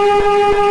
Música